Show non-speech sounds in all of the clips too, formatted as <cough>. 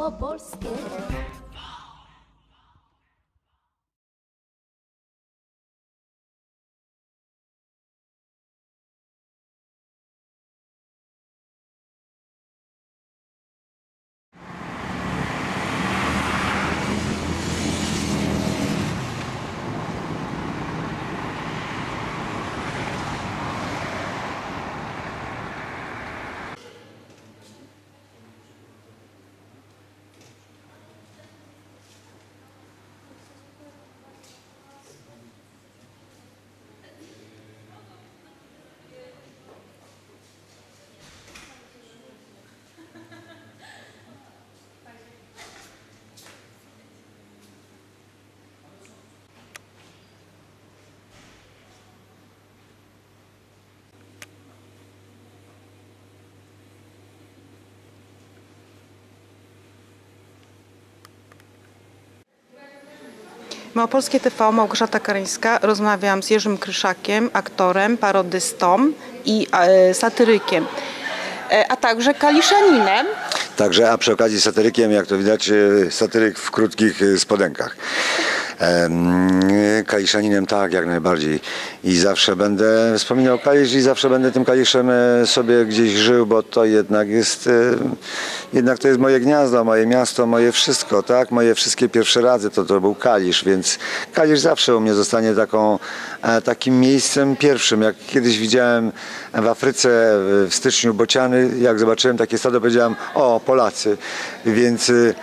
małopolskie. Małopolskie TV, Małgorzata Karyńska. Rozmawiam z Jerzym Kryszakiem, aktorem, parodystą i e, satyrykiem, e, a także kaliszaninem. Także, a przy okazji satyrykiem, jak to widać, e, satyryk w krótkich spodenkach. Em, Kaliszaninem tak, jak najbardziej. I zawsze będę wspominał Kalisz i zawsze będę tym Kaliszem sobie gdzieś żył, bo to jednak jest, jednak to jest moje gniazdo, moje miasto, moje wszystko, tak? Moje wszystkie pierwsze razy to, to był Kalisz, więc Kalisz zawsze u mnie zostanie taką, e, takim miejscem pierwszym. Jak kiedyś widziałem w Afryce w styczniu bociany, jak zobaczyłem takie stado, powiedziałem, o, Polacy. Więc e,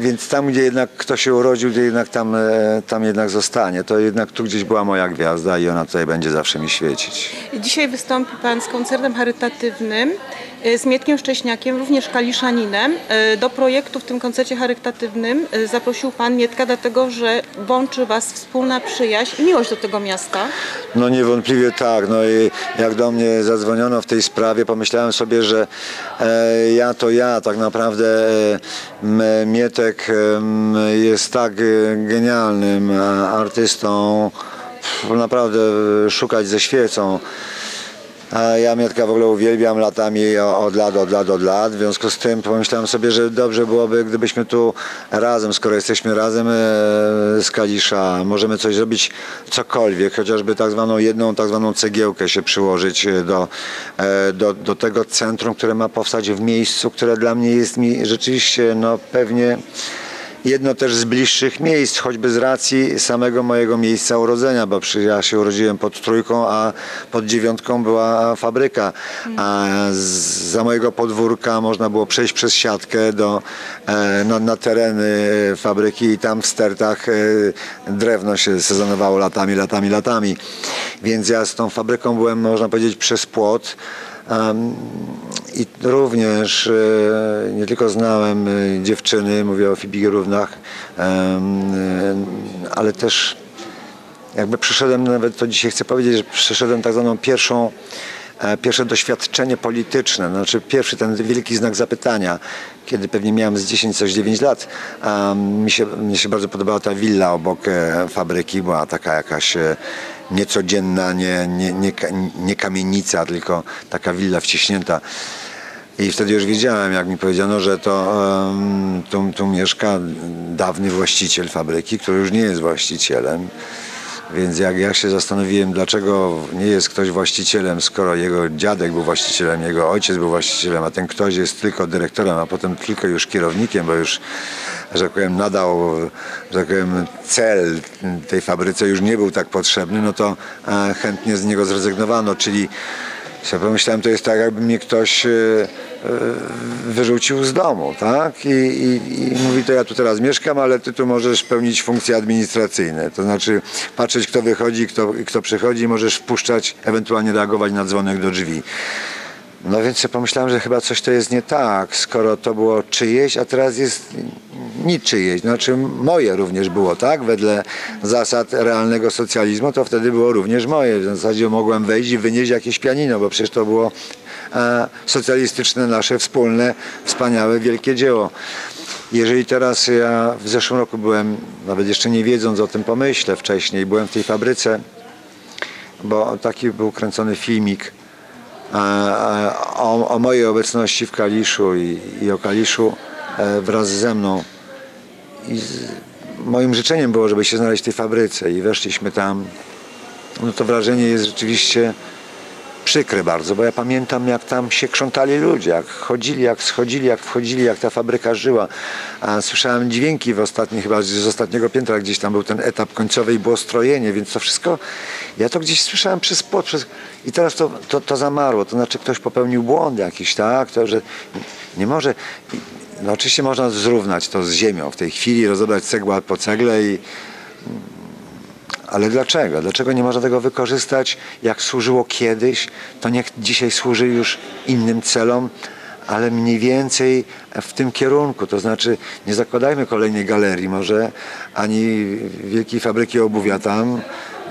Więc tam, gdzie jednak ktoś się urodził, to jednak tam, e, tam jednak zostanie. To jednak tu gdzieś była moja gwiazda i ona tutaj będzie zawsze mi świecić. Dzisiaj wystąpi Pan z koncertem charytatywnym z Mietkiem Szcześniakiem, również kaliszaninem. E, Do projektu w tym koncercie charytatywnym e, zaprosił Pan Mietka, dlatego że łączy Was wspólna przyjaźń i miłość do tego miasta. No niewątpliwie tak. No i jak do mnie zadzwoniono w tej sprawie, pomyślałem sobie, że e, ja to ja tak naprawdę e, Mietek jest tak e, genialnym e, artystą. Naprawdę e, szukać ze świecą. Ja Mietka w ogóle uwielbiam latami od lat, od lat, od lat. W związku z tym pomyślałem sobie, że dobrze byłoby, gdybyśmy tu razem, skoro jesteśmy razem e, z Kalisza, możemy coś zrobić, cokolwiek, chociażby tak zwaną jedną, tak zwaną cegiełkę się przyłożyć e, do, e, do, do tego centrum, które ma powstać w miejscu, które dla mnie jest mi rzeczywiście, no pewnie jedno też z bliższych miejsc, choćby z racji samego mojego miejsca urodzenia, bo ja się urodziłem pod trójką, a pod dziewiątką była fabryka. A za mojego podwórka można było przejść przez siatkę do, e, na, na tereny fabryki i tam w stertach e, drewno się sezonowało latami, latami, latami. Więc ja z tą fabryką byłem, można powiedzieć, przez płot. I również e, nie tylko znałem e, dziewczyny, mówię o figurównach, em, e, ale też jakby przeszedłem, nawet to dzisiaj chcę powiedzieć, że przeszedłem tak zwaną pierwszą, pierwsze doświadczenie polityczne, znaczy pierwszy ten wielki znak zapytania, kiedy pewnie miałem z 10 coś 9 lat, mi się, mi się bardzo podobała ta willa obok fabryki, była taka jakaś niecodzienna, nie, nie, nie, nie kamienica, tylko taka willa wciśnięta. I wtedy już wiedziałem, jak mi powiedziano, że to em, tu, tu mieszka dawny właściciel fabryki, który już nie jest właścicielem. Więc jak ja się zastanowiłem, dlaczego nie jest ktoś właścicielem, skoro jego dziadek był właścicielem, jego ojciec był właścicielem, a ten ktoś jest tylko dyrektorem, a potem tylko już kierownikiem, bo już, że tak powiem, nadał, że tak powiem, cel tej fabryce już nie był tak potrzebny, no to e, chętnie z niego zrezygnowano, czyli sobie pomyślałem, to jest tak, jakby mnie ktoś e, e, wyrzucił z domu, tak? I, i, I mówi, to ja tu teraz mieszkam, ale ty tu możesz pełnić funkcje administracyjne. To znaczy patrzeć, kto wychodzi, kto, kto przychodzi, możesz wpuszczać, ewentualnie reagować na dzwonek do drzwi. No więc pomyślałem, że chyba coś to jest nie tak, skoro to było czyjeś, a teraz jest niczyjeś. Znaczy moje również było, tak? Wedle zasad realnego socjalizmu to wtedy było również moje. W zasadzie mogłem wejść i wynieść jakieś pianino, bo przecież to było e, socjalistyczne, nasze wspólne, wspaniałe, wielkie dzieło. Jeżeli teraz ja w zeszłym roku byłem, nawet jeszcze nie wiedząc o tym pomyśle wcześniej, byłem w tej fabryce, bo taki był kręcony filmik o, o mojej obecności w Kaliszu i, i o Kaliszu e, wraz ze mną. I z, moim życzeniem było, żeby się znaleźć w tej fabryce i weszliśmy tam. No to wrażenie jest rzeczywiście przykre bardzo, bo ja pamiętam jak tam się krzątali ludzie, jak chodzili, jak schodzili, jak wchodzili, jak ta fabryka żyła. A słyszałem dźwięki w ostatniej, chyba z ostatniego piętra, gdzieś tam był ten etap końcowy i było strojenie, więc to wszystko, ja to gdzieś słyszałem przez spod, przez... i teraz to, to, to zamarło, to znaczy ktoś popełnił błąd jakiś, tak, to, że nie może, no oczywiście można zrównać to z ziemią w tej chwili, rozebrać cegła po cegle i ale dlaczego? Dlaczego nie można tego wykorzystać, jak służyło kiedyś? To niech dzisiaj służy już innym celom, ale mniej więcej w tym kierunku. To znaczy, nie zakładajmy kolejnej galerii może, ani wielkiej fabryki obuwia tam,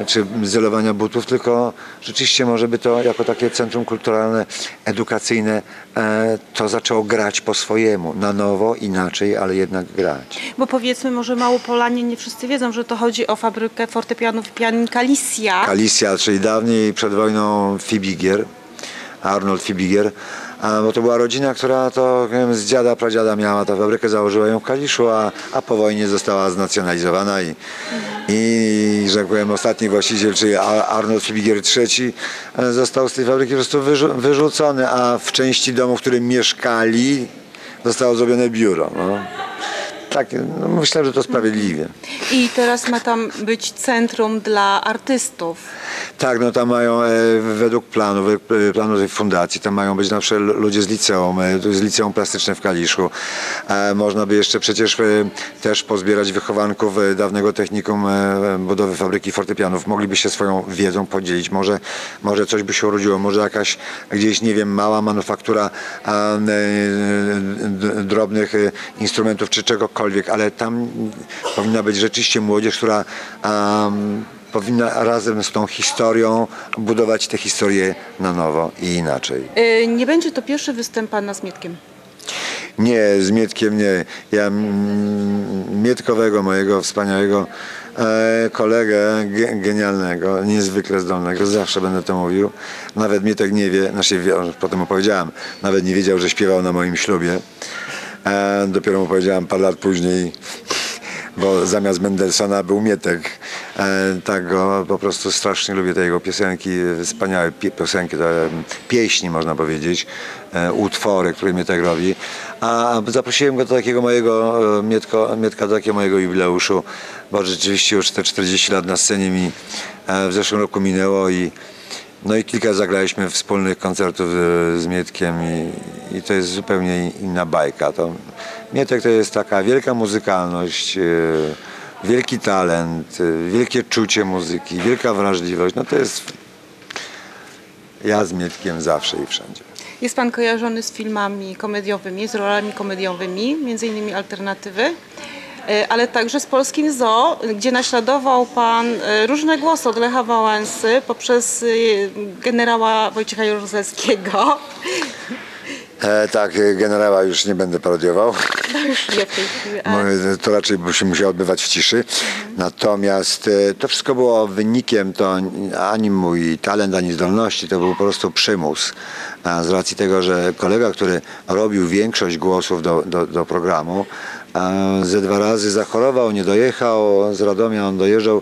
czy zelowania butów, tylko rzeczywiście może by to jako takie centrum kulturalne, edukacyjne e, to zaczęło grać po swojemu, na nowo, inaczej, ale jednak grać. Bo powiedzmy, może Małopolanie nie wszyscy wiedzą, że to chodzi o fabrykę fortepianów i pianin Kalicja. Kalicja, czyli dawniej przed wojną Fibigier, Arnold Fibigier, bo to była rodzina, która to wiem, z dziada, pradziada miała tę fabrykę, założyła ją w Kaliszu, a, a po wojnie została znacjonalizowana i, i że powiem, ostatni właściciel, czyli Ar- Arnold Fibigier III e, został z tej fabryki po prostu wyrzu- wyrzucony, a w części domu, w którym mieszkali zostało zrobione biuro. No. Tak, no myślę, że to sprawiedliwie. I teraz ma tam być centrum dla artystów. Tak, no tam mają e, według planu, według planu tej fundacji, tam mają być na przykład ludzie z liceum, e, jest liceum plastyczne w Kaliszu. E, można by jeszcze przecież e, też pozbierać wychowanków e, dawnego technikum e, budowy fabryki fortepianów. Mogliby się swoją wiedzą podzielić. Może, może coś by się urodziło, może jakaś gdzieś, nie wiem, mała manufaktura drobnych instrumentów czy czegokolwiek, ale tam powinna być rzeczywiście młodzież, która am, powinna razem z tą historią budować tę historię na nowo i inaczej. Y, Nie będzie to pierwszy występ pana z Mietkiem. Nie, z Mietkiem nie. Ja mm, Mietkowego, mojego wspaniałego e, kolegę, ge, genialnego, niezwykle zdolnego, zawsze będę to mówił. Nawet Mietek nie wie, znaczy potem mu powiedziałem, nawet nie wiedział, że śpiewał na moim ślubie. E, dopiero mu powiedziałem parę lat później, bo zamiast Mendelssohna był Mietek. E, tak go po prostu strasznie lubię te jego piosenki, wspaniałe pie, piosenki, te pieśni można powiedzieć, e, utwory, które Mietek robi. A zaprosiłem go do takiego mojego, e, Mietko, Mietka do takiego mojego jubileuszu, bo rzeczywiście już te 40 lat na scenie mi e, w zeszłym roku minęło i no i kilka zagraliśmy wspólnych koncertów e, z Mietkiem i, i to jest zupełnie inna bajka. To, Mietek to jest taka wielka muzykalność, e, wielki talent, e, wielkie czucie muzyki, wielka wrażliwość. No to jest ja z Mietkiem zawsze i wszędzie. Jest pan kojarzony z filmami komediowymi, z rolami komediowymi, między innymi Alternatywy, ale także z Polskim Zoo, gdzie naśladował pan y, różne głosy od Lecha Wałęsy poprzez y, generała Wojciecha Jaruzelskiego. E, tak, e, generała już nie będę parodiował. No już nie w tej chwili, ale... To raczej się musiało odbywać w ciszy. Natomiast e, to wszystko było wynikiem, to ani mój talent, ani zdolności, to był po prostu przymus. A z racji tego, że kolega, który robił większość głosów do, do, do programu, ze dwa razy zachorował, nie dojechał, z Radomia on dojeżdżał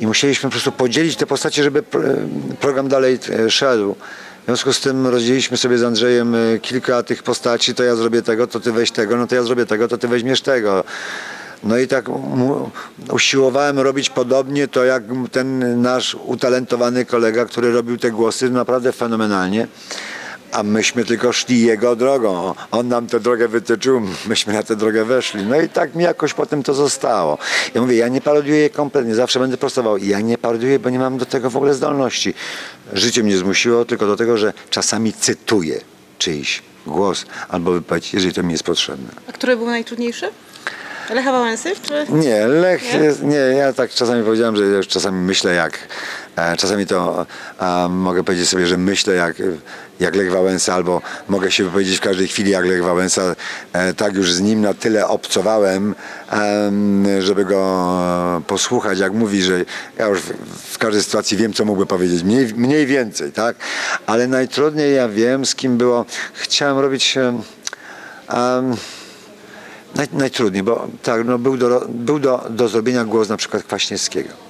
i musieliśmy po prostu podzielić te postacie, żeby pr- program dalej e, szedł. W związku z tym rozdzieliliśmy sobie z Andrzejem e, kilka tych postaci, to ja zrobię tego, to ty weź tego, no to ja zrobię tego, to ty weźmiesz tego. No i tak usiłowałem robić podobnie to jak ten nasz utalentowany kolega, który robił te głosy naprawdę fenomenalnie. A myśmy tylko szli jego drogą. On nam tę drogę wytyczył, myśmy na tę drogę weszli. No i tak mi jakoś potem to zostało. Ja mówię, ja nie parodiuję kompletnie, zawsze będę prostował. Ja nie parodiuję, bo nie mam do tego w ogóle zdolności. Życie mnie zmusiło tylko do tego, że czasami cytuję czyjś głos albo wypowiedź, jeżeli to mi jest potrzebne. A który był najtrudniejszy? Lecha Wałęsy? Czy... Nie, Lech, Nie? jest, nie, ja tak czasami powiedziałem, że już czasami myślę jak, czasami to e, mogę powiedzieć sobie, że myślę jak, jak Lech Wałęsa, albo mogę się wypowiedzieć w każdej chwili jak Lech Wałęsa. E, tak już z nim na tyle obcowałem, em, żeby go posłuchać, jak mówi, że ja już w, każdej sytuacji wiem, co mógłby powiedzieć, mniej, mniej więcej, tak? Ale najtrudniej ja wiem, z kim było, chciałem robić... em, naj, najtrudniej, bo tak, no, był, do, był do, do zrobienia głos na przykład Kwaśniewskiego.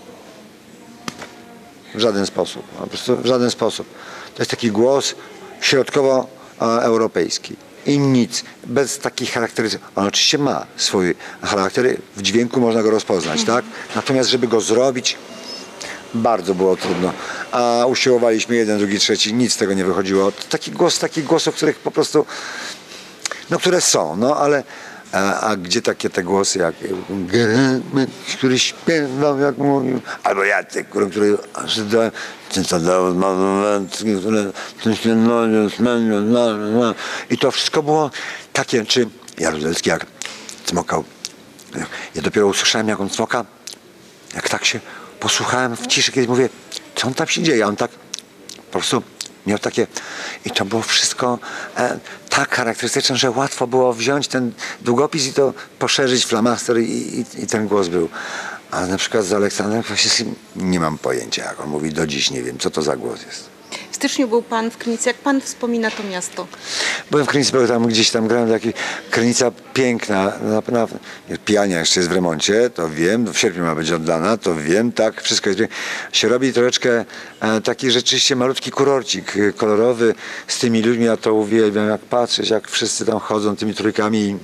W żaden sposób. Po prostu w żaden sposób. To jest taki głos środkowo-europejski. I nic. Bez takich charakterystyk. On oczywiście ma swój charakter. W dźwięku można go rozpoznać, tak? Natomiast, żeby go zrobić, bardzo było trudno. A usiłowaliśmy jeden, drugi, trzeci, nic z tego nie wychodziło. To Taki głos, taki głos, o których po prostu, no które są, no ale a, a gdzie takie te głosy jak który śpiewał jak mówił, albo Jacek, który, który i to wszystko było takie, czy Jaruzelski jak cmokał. Ja dopiero usłyszałem jak on cmoka, jak tak się posłuchałem w ciszy, kiedy mówię, co on tam się dzieje, a on tak po prostu miał takie i to było wszystko e, tak charakterystyczne, że łatwo było wziąć ten długopis i to poszerzyć flamaster i, i, i ten głos był. A na przykład z Aleksandrem Kwaśniewskim nie mam pojęcia, jak on mówi, do dziś nie wiem, co to za głos jest. W styczniu był pan w Krynicy. Jak pan wspomina to miasto? Byłem w Krynicy, bo tam gdzieś tam grałem, taki Krynica piękna, na, na, pijania jeszcze jest w remoncie, to wiem, w sierpniu ma być oddana, to wiem, tak, wszystko jest. Się robi troszeczkę e, taki rzeczywiście malutki kurorcik e, kolorowy z tymi ludźmi, ja to uwielbiam, jak patrzeć, jak wszyscy tam chodzą tymi trójkami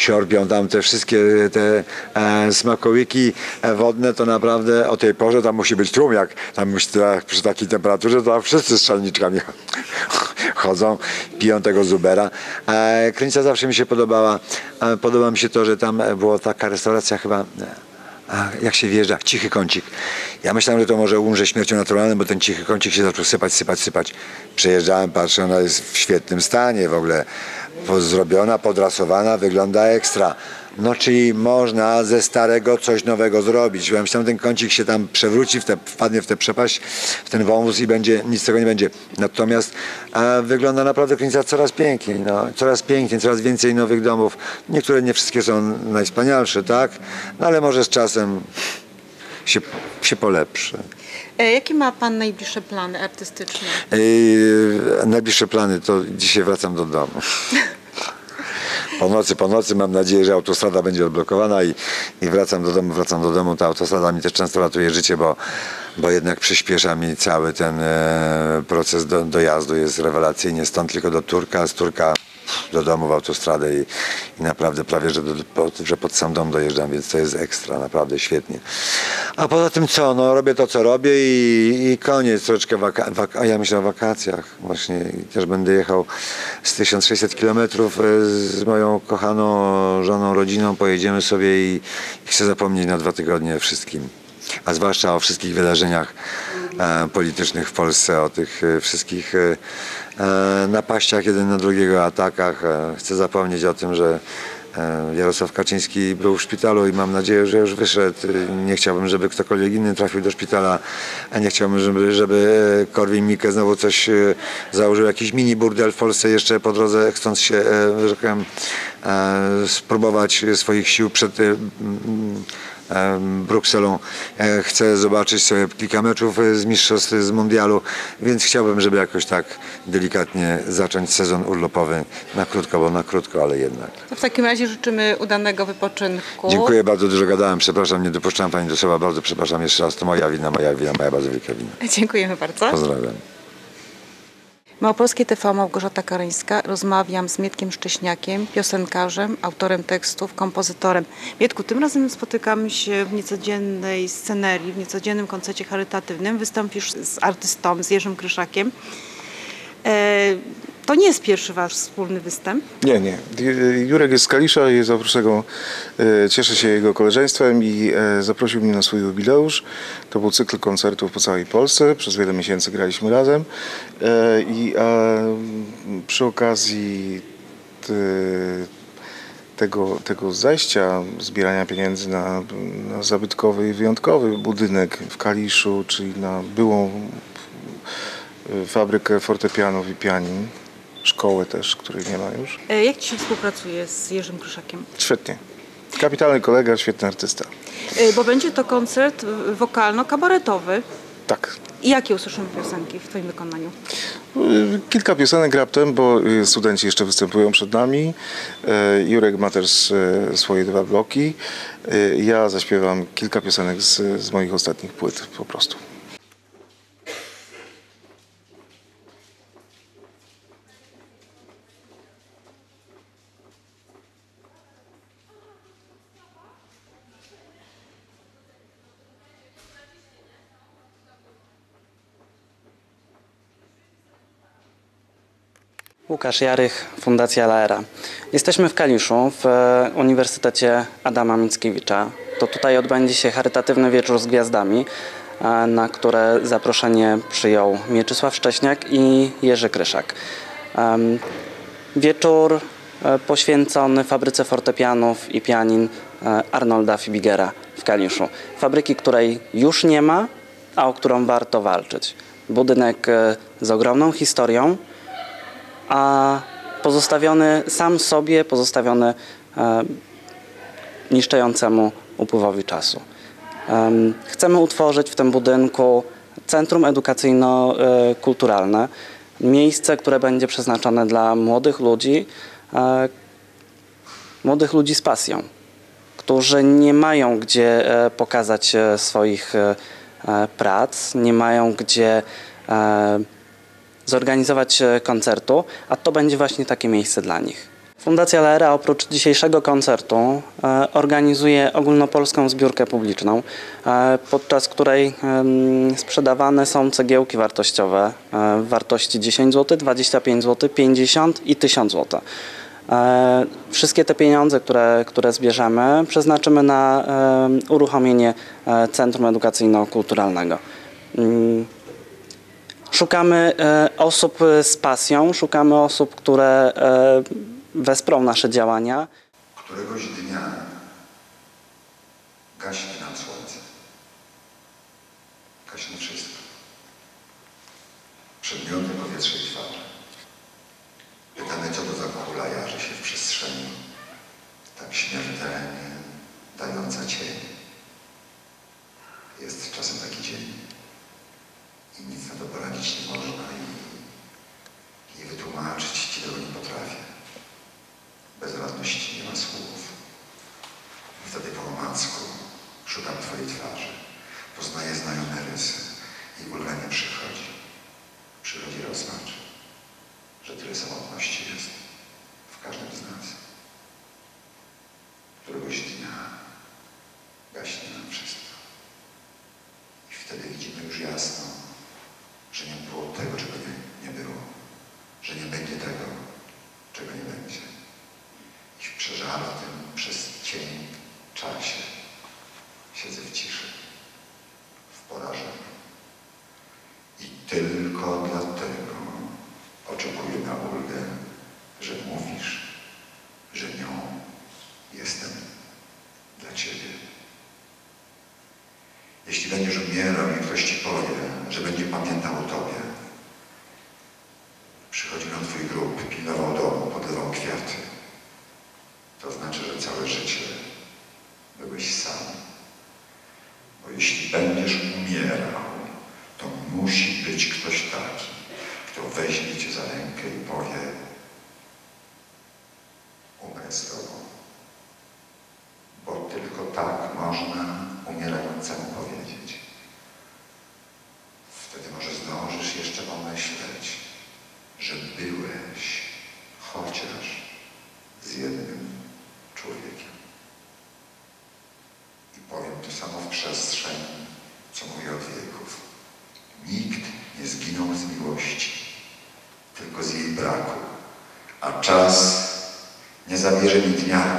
siorbią tam te wszystkie te e, smakołyki e, wodne, to naprawdę o tej porze tam musi być tłum, jak tam przy takiej temperaturze, to wszyscy z <laughs> chodzą, piją tego zubera. E, Krynica zawsze mi się podobała. E, podoba mi się to, że tam była taka restauracja chyba... E, jak się wjeżdża, cichy kącik. Ja myślałem, że to może umrze śmiercią naturalną, bo ten cichy kącik się zaczął sypać, sypać, sypać. Przejeżdżałem, patrzę, ona jest w świetnym stanie w ogóle. Zrobiona, podrasowana, wygląda ekstra. No czyli można ze starego coś nowego zrobić. Ja myślałem, ten kącik się tam przewróci, w te, wpadnie w tę przepaść, w ten wąwóz i będzie, nic z tego nie będzie. Natomiast e, wygląda naprawdę Krynica coraz piękniej, no, coraz piękniej, coraz więcej nowych domów. Niektóre, nie wszystkie są najwspanialsze, tak? No ale może z czasem się, się polepszy. E, jakie ma pan najbliższe plany artystyczne? Yy, najbliższe plany to dzisiaj wracam do domu. <laughs> Po nocy, po nocy mam nadzieję, że autostrada będzie odblokowana i, i wracam do domu, wracam do domu. Ta autostrada mi też często ratuje życie, bo, bo jednak przyspiesza mi cały ten e, proces do, dojazdu. Jest rewelacyjnie stąd tylko do Turka, z Turka do domu w autostradę i, i naprawdę prawie, że, do, że pod sam dom dojeżdżam, więc to jest ekstra, naprawdę świetnie. A poza tym co, no robię to, co robię i, i koniec, troszeczkę waka- wak- a ja myślę o wakacjach właśnie też będę jechał z 1600 kilometrów e, z moją kochaną żoną, rodziną, pojedziemy sobie i, i chcę zapomnieć na dwa tygodnie wszystkim. A zwłaszcza o wszystkich wydarzeniach e, politycznych w Polsce, o tych e, wszystkich e, napaściach jeden na drugiego, atakach. Chcę zapomnieć o tym, że Jarosław Kaczyński był w szpitalu i mam nadzieję, że już wyszedł. Nie chciałbym, żeby ktokolwiek inny trafił do szpitala, a nie chciałbym, żeby, żeby Korwin-Mikke znowu coś założył, jakiś mini burdel w Polsce jeszcze po drodze, chcąc się, że tak spróbować swoich sił przed Brukselą. E, Chcę zobaczyć sobie kilka meczów e, z mistrzostw z mundialu, więc chciałbym, żeby jakoś tak delikatnie zacząć sezon urlopowy na krótko, bo na krótko, ale jednak. To w takim razie życzymy udanego wypoczynku. Dziękuję bardzo, dużo gadałem, przepraszam, nie dopuszczałem Pani do słowa, bardzo przepraszam jeszcze raz, to moja wina, moja wina, moja bardzo wielka wina. Dziękujemy bardzo. Pozdrawiam. Małopolskie TV Małgorzata Karyńska. Rozmawiam z Mietkiem Szcześniakiem, piosenkarzem, autorem tekstów, kompozytorem. Mietku, tym razem spotykamy się w niecodziennej scenerii, w niecodziennym koncercie charytatywnym. Wystąpisz z artystą, z Jerzym Kryszakiem. To nie jest pierwszy wasz wspólny występ. Nie, nie. Ju- Jurek jest z Kalisza i oprócz tego e, cieszę się jego koleżeństwem i e, zaprosił mnie na swój jubileusz. To był cykl koncertów po całej Polsce. Przez wiele miesięcy graliśmy razem. E, I przy okazji tego, tego zajścia, zbierania pieniędzy na, na zabytkowy i wyjątkowy budynek w Kaliszu, czyli na byłą fabrykę fortepianów i pianin, szkołę też, której nie ma już. E, jak ci się współpracuje z Jerzym Kryszakiem? Świetnie. Kapitalny kolega, świetny artysta. E, bo będzie to koncert e, wokalno-kabaretowy. Tak. I jakie usłyszymy piosenki w twoim wykonaniu? Y, Kilka piosenek raptem, bo studenci jeszcze występują przed nami. Jurek ma też swoje dwa bloki. Ja zaśpiewam kilka piosenek z, z moich ostatnich płyt po prostu. Łukasz Jarych, Fundacja Laera. Jesteśmy w Kaliszu, w e, Uniwersytecie Adama Mickiewicza. To tutaj odbędzie się charytatywny wieczór z gwiazdami, e, na które zaproszenie przyjął Mieczysław Szcześniak i Jerzy Kryszak. Wieczór e, poświęcony fabryce fortepianów i pianin Arnolda Fibigera w Kaliszu. Fabryki, której już nie ma, a o którą warto walczyć. Budynek z ogromną historią, a pozostawiony sam sobie, pozostawiony e, niszczącemu upływowi czasu. Em, Chcemy utworzyć w tym budynku centrum edukacyjno-kulturalne, miejsce, które będzie przeznaczone dla młodych ludzi, e, młodych ludzi z pasją, którzy nie mają gdzie e, pokazać e, swoich e, e, prac, nie mają gdzie e, zorganizować e, koncertu, a to będzie właśnie takie miejsce dla nich. Fundacja Lera oprócz dzisiejszego koncertu e, organizuje ogólnopolską zbiórkę publiczną, e, podczas której sprzedawane są cegiełki wartościowe w wartości 10 zł, 25 zł, 50 i 1000 zł. Wszystkie te pieniądze, które, które zbierzemy, przeznaczymy na uruchomienie Centrum Edukacyjno-Kulturalnego. Szukamy e, osób e, z pasją, szukamy osób, które e, wesprą nasze działania. Któregoś dnia gaśnie nam słońce. Gaśnie wszystko. Przedmioty, powietrze i twarze. Pytamy, co to za kula jarzy się w przestrzeni, tak śmiertelnie dająca cień. Jest czasem taki dzień i nic na to poradzić nie można i, i wytłumaczyć ci tego nie potrafię. Bezradności nie ma słów. Wtedy po omacku szukam Twojej twarzy. Poznaję znajome rysy i ulga nie przychodzi. Przychodzi rozpacz, że tyle samotności jest w każdym z nas. Któregoś dnia gaśnie nam wszystko. I wtedy widzimy już jasno, że nie było tego, czego nie, nie było. Że nie będzie tego, czego nie będzie i w przeżartym przez cień czasie siedzę w ciszy, w porażeniu. I tylko dlatego oczekuję na ulgę, że mówisz, że nią jestem dla Ciebie. Jeśli będziesz umierał i ktoś Ci powie, że będzie pamiętał o Tobie, przychodził na Twój grób, pilnował domu, podlewał kwiaty, to znaczy, że całe życie byłeś sam. Bo jeśli będziesz umierał, to musi być ktoś taki, kto weźmie cię za rękę i powie umrę z tobą. Bo tylko tak można umierającemu powiedzieć. Wtedy może zdążysz jeszcze pomyśleć, że byłeś chociaż z jednym człowiekiem. I powiem to samo w przestrzeni, co mówię od wieków. Nikt nie zginął z miłości, tylko z jej braku, a czas nie zabierze mi dnia,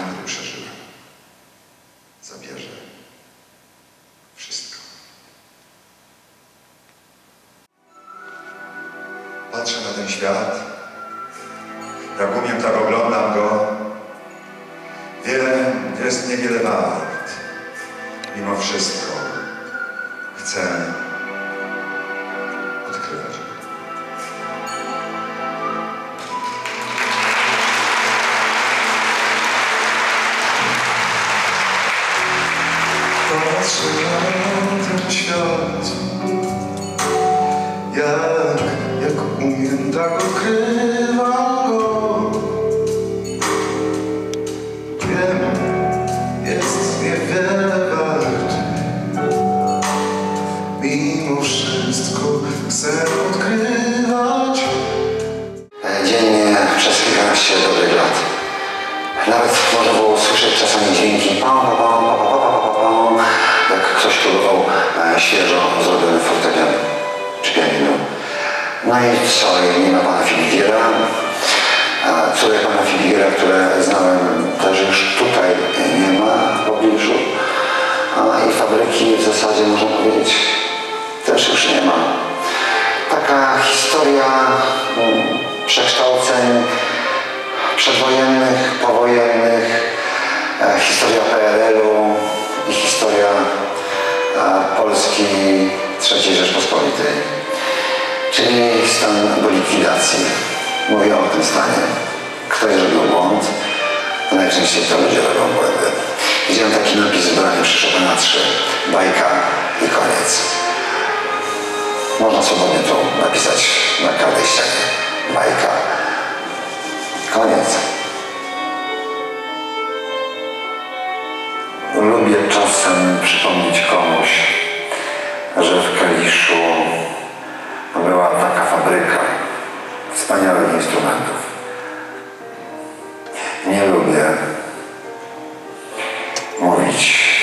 restauracji mówią o tym stanie. Ktoś robił błąd, to najczęściej to ludzie robią błędy. Widziałem taki napis w braniu przy na 3. Bajka i koniec. Można swobodnie tu napisać na każdej ścianie. Bajka. Koniec. Lubię czasem przypomnieć komuś, że w Kaliszu była taka fabryka, wspaniałych instrumentów. Nie lubię mówić